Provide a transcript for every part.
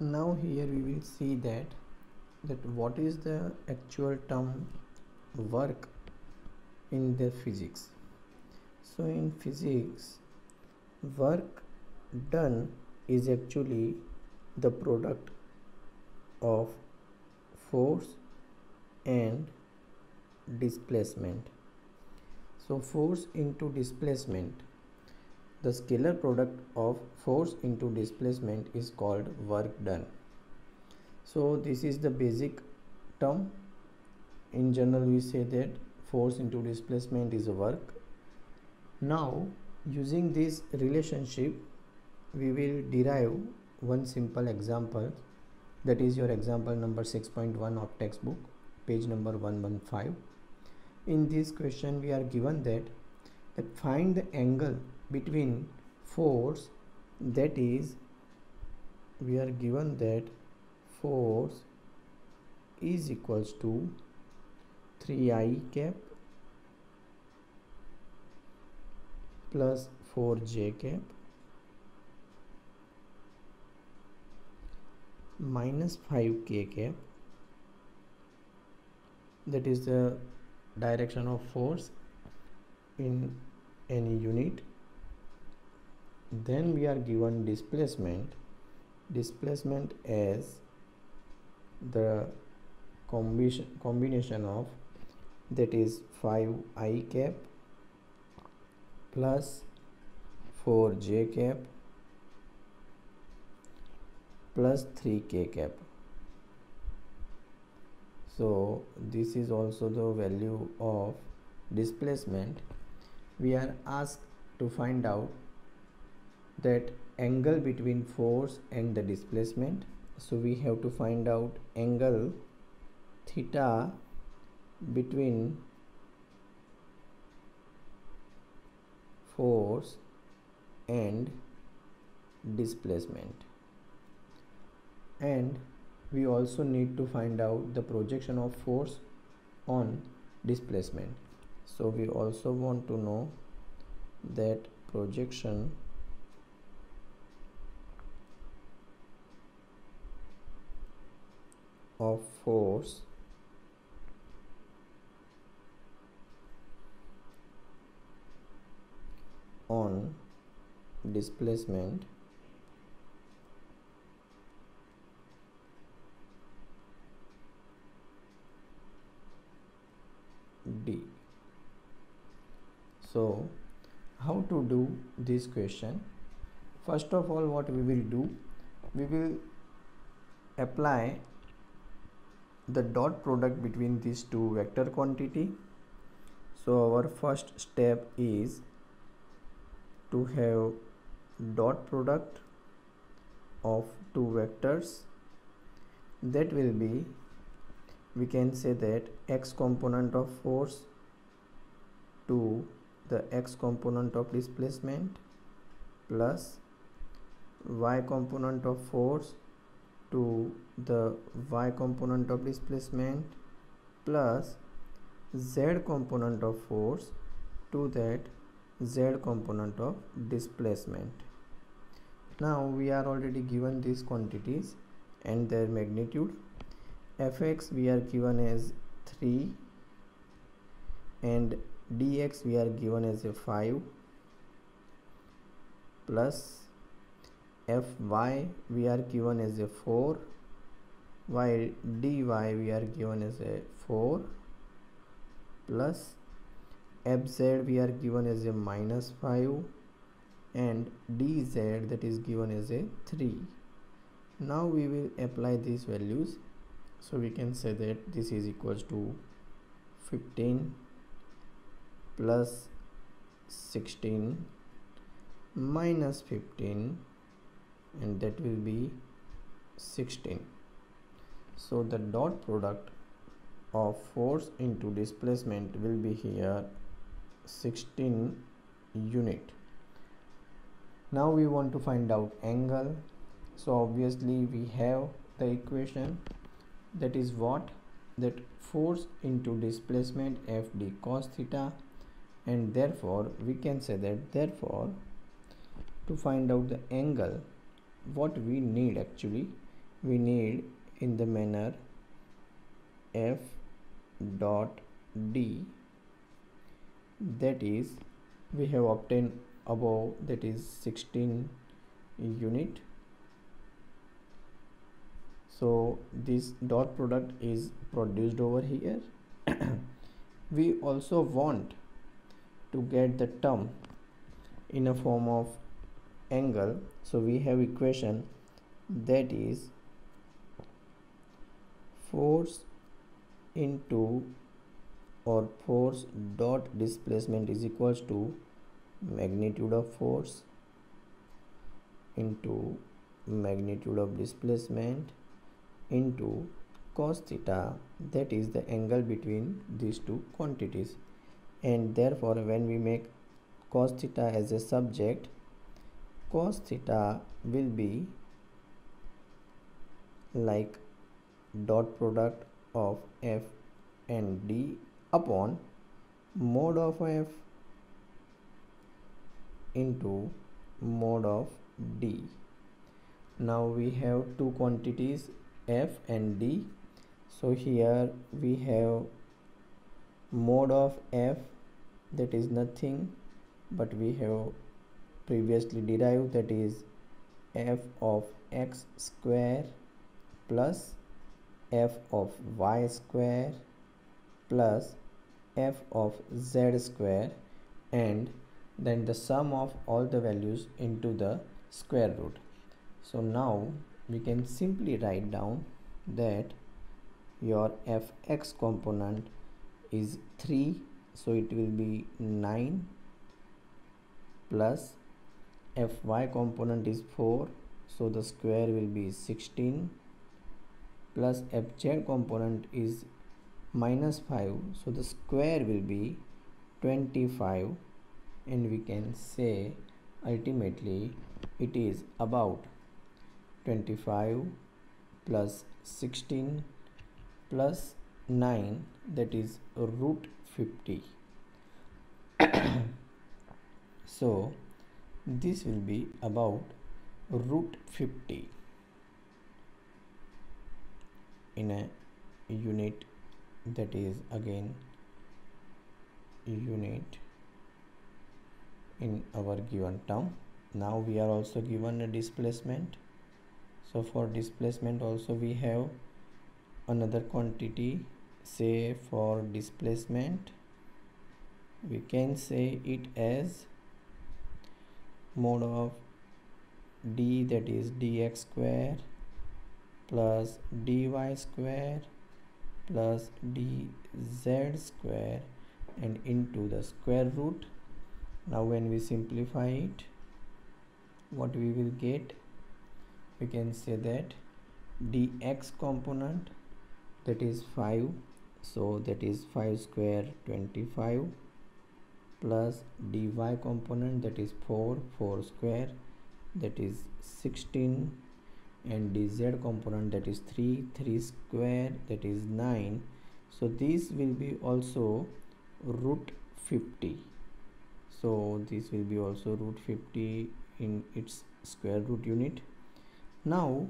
now here we will see that that what is the actual term work in the physics. So in physics work done is actually the product of force and displacement. So force into displacement the scalar product of force into displacement is called work done. So this is the basic term. In general we say that force into displacement is a work. Now using this relationship we will derive one simple example. That is your example number 6.1 of textbook page number 115 in this question we are given that that find the angle between force that is we are given that force is equals to 3i cap plus 4j cap minus 5k cap. That is the direction of force in any unit then we are given displacement. Displacement as the combination combination of that is 5 i cap plus 4 j cap plus 3k cap. So this is also the value of displacement. We are asked to find out that angle between force and the displacement. So we have to find out angle theta between force and displacement. And we also need to find out the projection of force on displacement. So we also want to know that projection of force on displacement D. So, how to do this question? First of all, what we will do, we will apply the dot product between these two vector quantity. So, our first step is to have dot product of two vectors that will be we can say that x component of force to the x component of displacement plus y component of force to the y component of displacement plus z component of force to that z component of displacement. Now we are already given these quantities and their magnitude. Fx we are given as 3 and dx we are given as a 5 plus fy we are given as a 4 while dy we are given as a 4 plus fz we are given as a minus 5 and dz that is given as a 3 now we will apply these values. So we can say that this is equals to 15 plus 16 minus 15 and that will be 16 so the dot product of force into displacement will be here 16 unit. Now we want to find out angle. So obviously we have the equation. That is what? That force into displacement fd cos theta. And therefore we can say that therefore to find out the angle what we need actually we need in the manner f dot d. That is we have obtained above that is 16 unit. So this dot product is produced over here. We also want to get the term in a form of angle. So we have equation that is force into or force dot displacement is equals to magnitude of force into magnitude of displacement into cos theta. That is the angle between these two quantities. And therefore when we make cos theta as a subject cos theta will be like dot product of f and d upon mod of f into mod of d. Now we have two quantities f and d. So here we have mod of f that is nothing but we have previously derived that is f of x square plus f of y square plus f of z square and then the sum of all the values into the square root. So now we can simply write down that your fx component is 3 so it will be 9 plus fy component is 4 so the square will be 16 plus fz component is minus 5 so the square will be 25 and we can say ultimately it is about 25 plus 16 plus 9 that is root 50 so this will be about root 50 in a unit that is again unit in our given term. Now we are also given a displacement. So for displacement also we have another quantity say for displacement we can say it as mod of d that is dx square plus dy square plus dz square and into the square root. Now when we simplify it what we will get? We can say that dx component that is 5 so that is 5 square 25 plus dy component that is 4 4 square that is 16 and dz component that is 3 3 square that is 9 so this will be also root 50 so this will be also root 50 in its square root unit. Now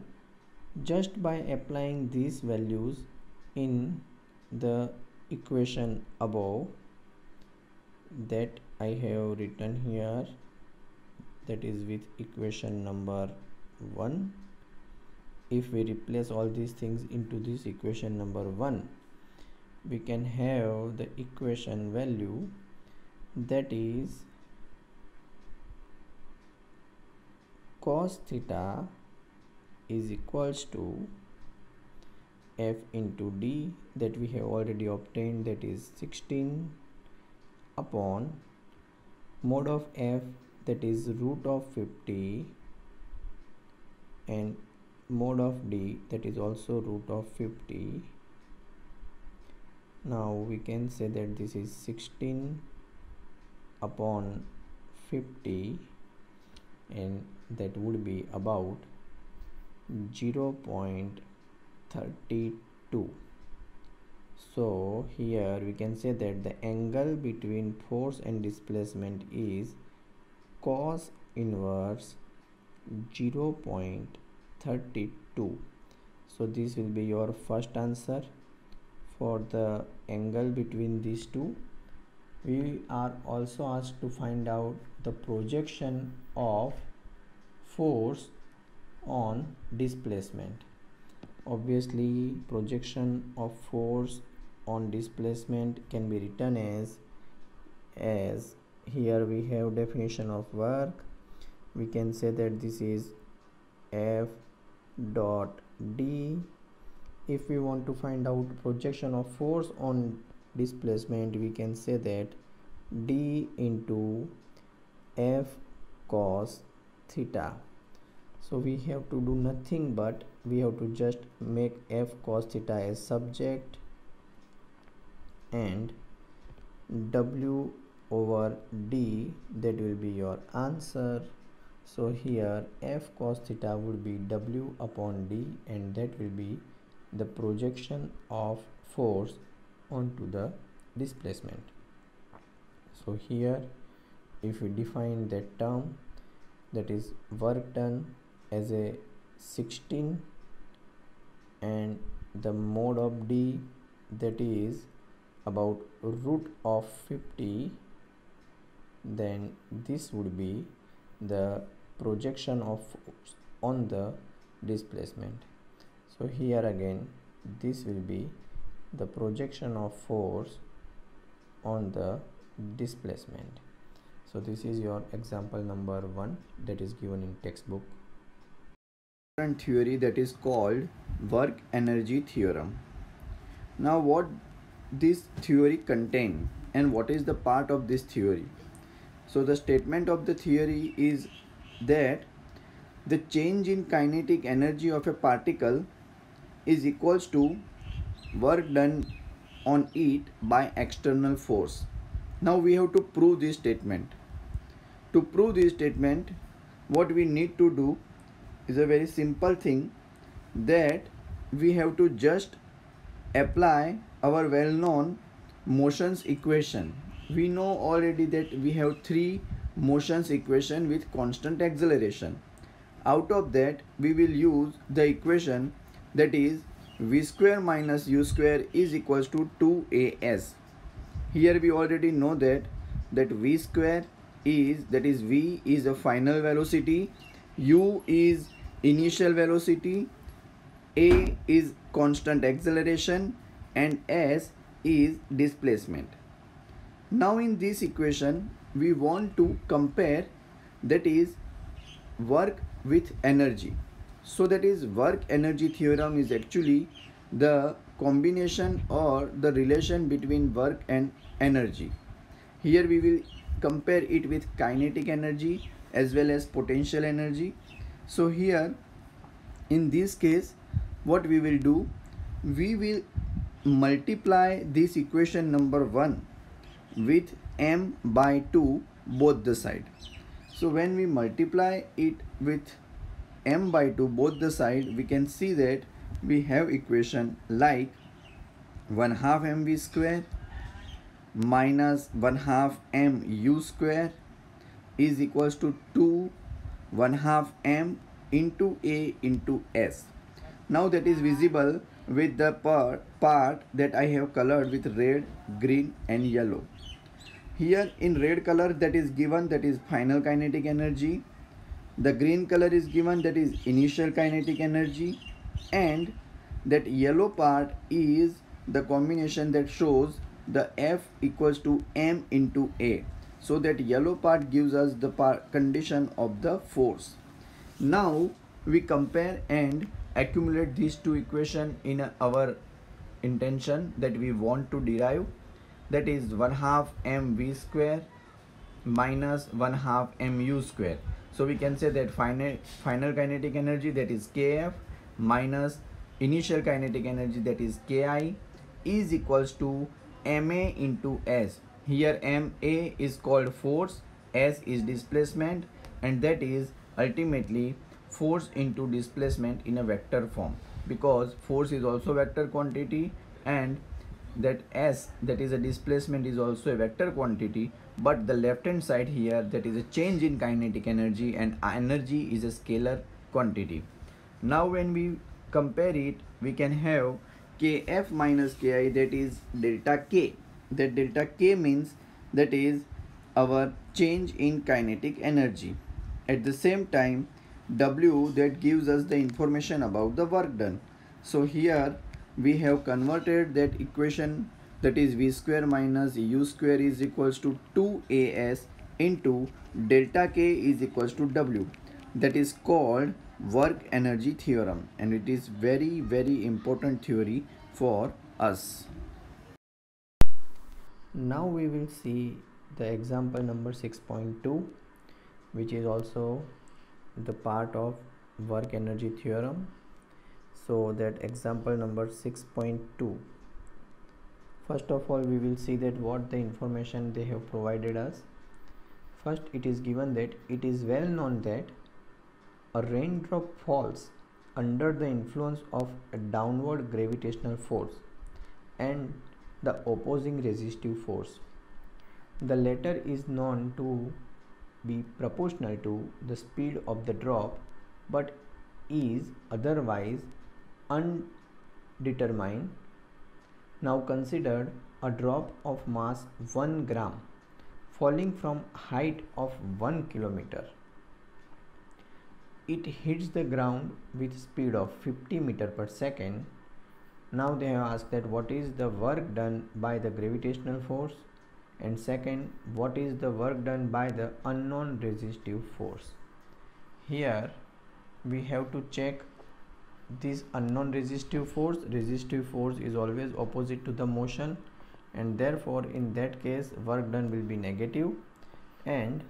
just by applying these values in the equation above that I have written here that is with equation number 1 if we replace all these things into this equation number 1 we can have the equation value that is cos theta is equals to f into d that we have already obtained that is 16 upon mod of f that is root of 50 and mod of d that is also root of 50 now we can say that this is 16 upon 50 and that would be about 0.32 so here we can say that the angle between force and displacement is cos inverse 0.32 so this will be your first answer for the angle between these two. We are also asked to find out the projection of force on displacement. Obviously projection of force on displacement can be written as as here we have definition of work. We can say that this is f dot d. If we want to find out projection of force on displacement we can say that d into f cos theta. So we have to do nothing but we have to just make f cos theta as subject and w over d that will be your answer so here f cos theta would be w upon d and that will be the projection of force onto the displacement. So here if we define that term that is work done as a 16 and the mode of d that is about root of 50 then this would be the projection of on the displacement. So here again this will be the projection of force on the displacement. So this is your example number one that is given in textbook. Theory that is called work energy theorem. Now what this theory contain and what is the part of this theory? So the statement of the theory is that the change in kinetic energy of a particle is equals to work done on it by external force. Now we have to prove this statement. To prove this statement, what we need to do is a very simple thing that we have to just apply our well-known motions equation. We know already that we have three motions equation with constant acceleration. Out of that, we will use the equation that is v square minus u square is equals to 2as here we already know that that v square is that is v is a final velocity u is initial velocity a is constant acceleration and s is displacement now in this equation we want to compare that is work with energy so that is work energy theorem is actually the combination or the relation between work and energy. Here we will compare it with kinetic energy as well as potential energy. So here in this case what we will do we will multiply this equation number 1 with m by 2 both the side. So when we multiply it with m by 2 both the side we can see that we have equation like 1 half mv square minus 1 half m u square is equals to 2 1 half m into a into s now that is visible with the part, part that I have colored with red green and yellow here in red color that is given that is final kinetic energy the green color is given that is initial kinetic energy and that yellow part is the combination that shows the F equals to M into A. So that yellow part gives us the condition of the force. Now we compare and accumulate these two equation in our intention that we want to derive that is 1 half mv square minus 1 half mu square so we can say that final, final kinetic energy that is kf minus initial kinetic energy that is ki is equals to ma into s. Here ma is called force, s is displacement and that is ultimately force into displacement in a vector form because force is also vector quantity and that s that is a displacement is also a vector quantity but the left hand side here that is a change in kinetic energy and energy is a scalar quantity. Now when we compare it we can have kf minus ki that is delta k. That delta k means that is our change in kinetic energy. At the same time w that gives us the information about the work done. So here we have converted that equation that is v square minus u square is equals to 2as into delta k is equals to w that is called work energy theorem and it is very very important theory for us. Now we will see the example number 6.2 which is also the part of work energy theorem. So that example number 6.2 first of all we will see that what the information they have provided us first it is given that it is well known that a raindrop falls under the influence of a downward gravitational force and the opposing resistive force. The latter is known to be proportional to the speed of the drop but is otherwise undetermined. Now consider a drop of mass 1 gram falling from height of 1 kilometer. It hits the ground with speed of 50 meter per second. Now they have asked that what is the work done by the gravitational force? And second what is the work done by the unknown resistive force? Here we have to check this unknown resistive force resistive force is always opposite to the motion and therefore in that case work done will be negative. And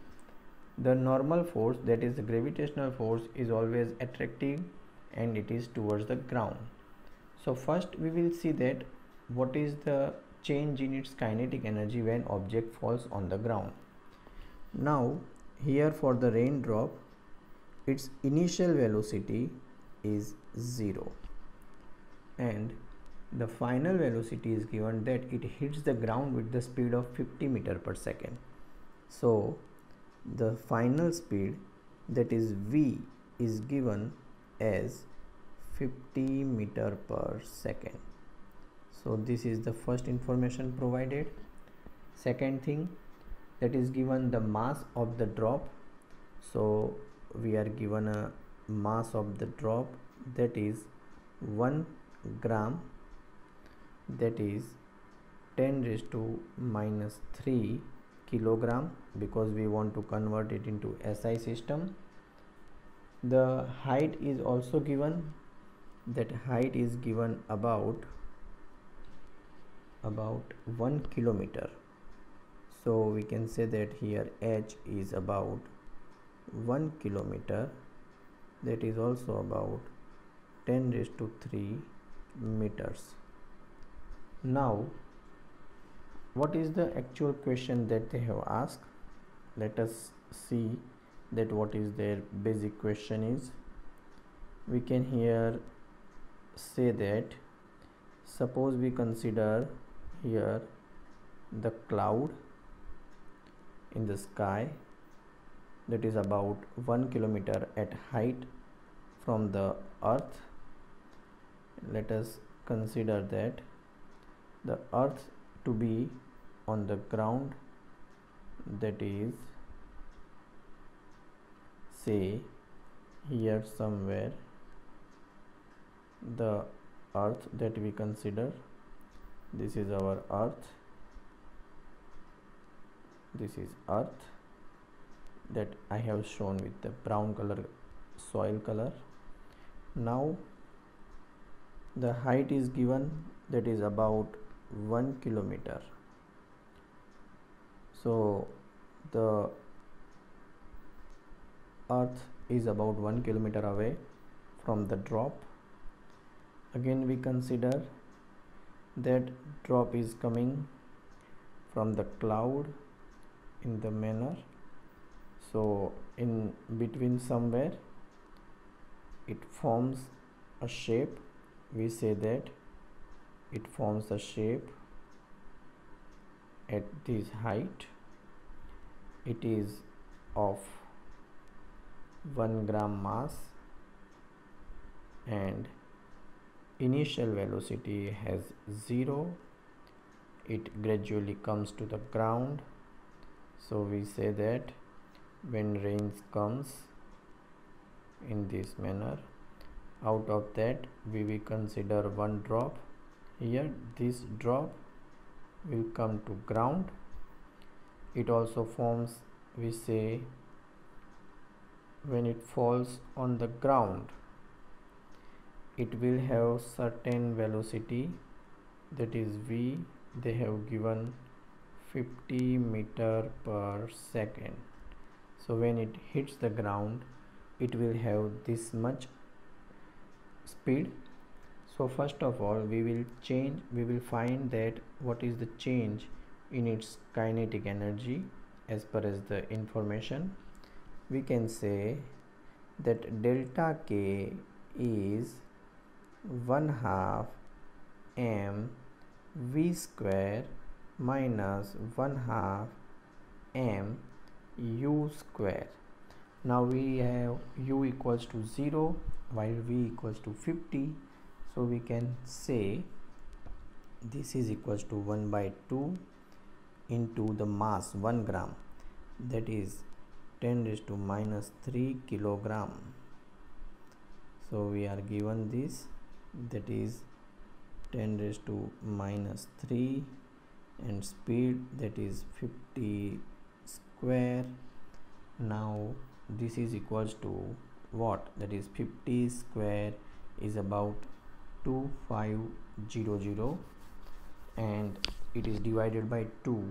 the normal force that is the gravitational force is always attractive and it is towards the ground. So first we will see that what is the change in its kinetic energy when object falls on the ground. Now here for the raindrop its initial velocity is 0 and the final velocity is given that it hits the ground with the speed of 50 meter per second. So the final speed that is v is given as 50 meter per second. So this is the first information provided. Second thing that is given the mass of the drop. So we are given a mass of the drop that is 1 gram that is 10 raised to minus 3 kilogram because we want to convert it into SI system. The height is also given that height is given about about 1 kilometer. So we can say that here h is about 1 kilometer that is also about 10 raised to 3 meters. Now what is the actual question that they have asked? Let us see that what is their basic question is. We can here say that suppose we consider here the cloud in the sky that is about 1 kilometer at height from the earth. Let us consider that the earth to be on the ground that is say here somewhere the earth that we consider this is our earth this is earth that I have shown with the brown color soil color. Now the height is given that is about 1 kilometer. So the earth is about 1 kilometer away from the drop. Again we consider that drop is coming from the cloud in the manner so in between somewhere it forms a shape. We say that it forms a shape at this height. It is of 1 gram mass and initial velocity has 0 it gradually comes to the ground. So we say that when rains comes in this manner. Out of that we will consider one drop. Here this drop will come to ground. It also forms we say when it falls on the ground it will have certain velocity. That is v they have given 50 meter per second so when it hits the ground it will have this much speed. So first of all we will change we will find that what is the change in its kinetic energy as per as the information. We can say that delta k is 1 half m v square minus 1 half m u square. Now we have u equals to 0 while v equals to 50 so we can say this is equals to 1 by 2 into the mass 1 gram. That is 10 raised to minus 3 kilogram. So we are given this. That is 10 raised to minus 3 and speed that is 50 square. Now this is equals to what? That is 50 square is about 2500 and it is divided by 2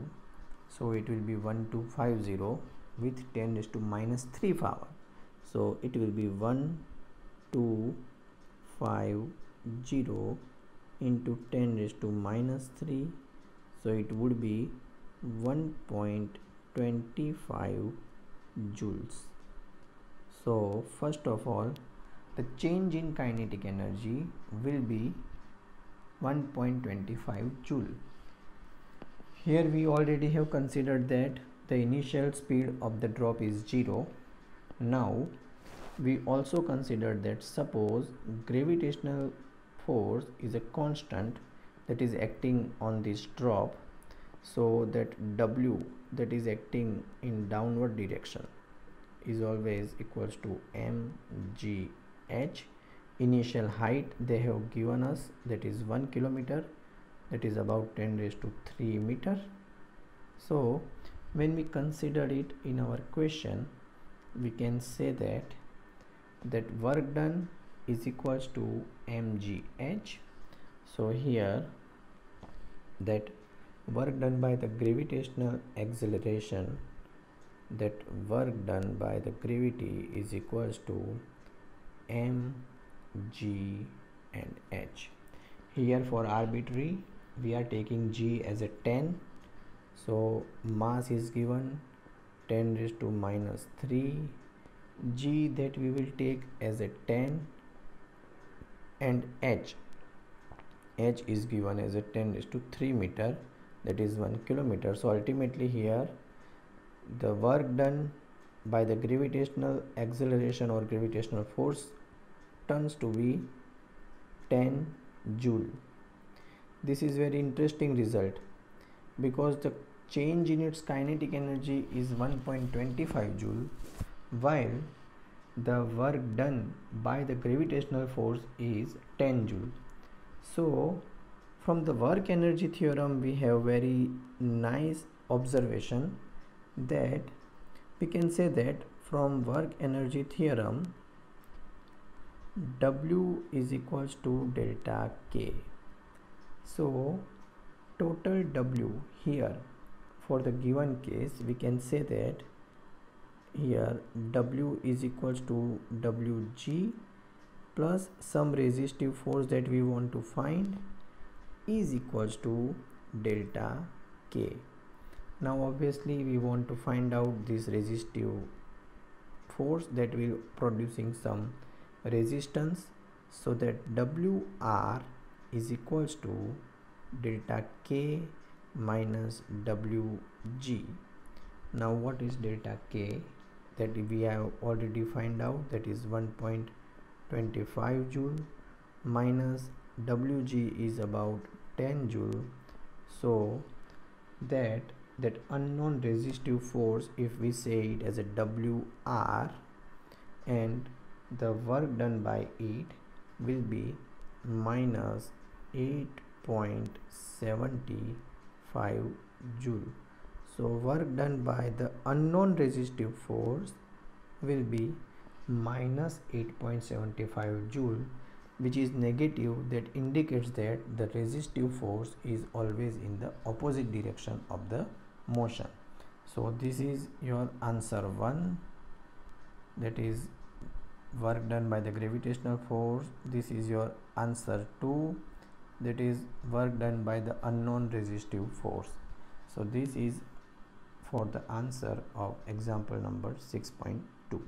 so it will be 1250 with 10 raised to minus 3 power. So it will be 1250 into 10 raised to minus 3 so it would be 1.25 joules. So first of all the change in kinetic energy will be 1.25 joule. Here we already have considered that the initial speed of the drop is 0 now we also consider that suppose gravitational force is a constant that is acting on this drop so that w that is acting in downward direction is always equals to mgh initial height they have given us that is 1 kilometer that is about 10 raised to 3 meter. So when we consider it in our question we can say that that work done is equals to mgh so here that work done by the gravitational acceleration that work done by the gravity is equals to m g and h. Here for arbitrary we are taking g as a 10 so mass is given 10 raised to minus 3 g that we will take as a 10 and h. h is given as a 10 raised to 3 meter that is 1 kilometer. So ultimately here the work done by the gravitational acceleration or gravitational force turns to be 10 joule. This is very interesting result because the change in its kinetic energy is 1.25 joule while the work done by the gravitational force is 10 joule. So from the work energy theorem we have very nice observation that we can say that from work energy theorem W is equals to delta K. So total W here for the given case we can say that here W is equals to Wg plus some resistive force that we want to find is equals to delta K. Now obviously we want to find out this resistive force that will producing some resistance so that wr is equals to delta k minus wg now what is delta k? That we have already find out that is 1.25 joule minus wg is about 10 joule so that that unknown resistive force if we say it as a wr and the work done by it will be minus 8.75 joule. So work done by the unknown resistive force will be minus 8.75 joule which is negative that indicates that the resistive force is always in the opposite direction of the motion. So this is your answer 1 that is work done by the gravitational force. This is your answer 2 that is work done by the unknown resistive force. So this is for the answer of example number 6.2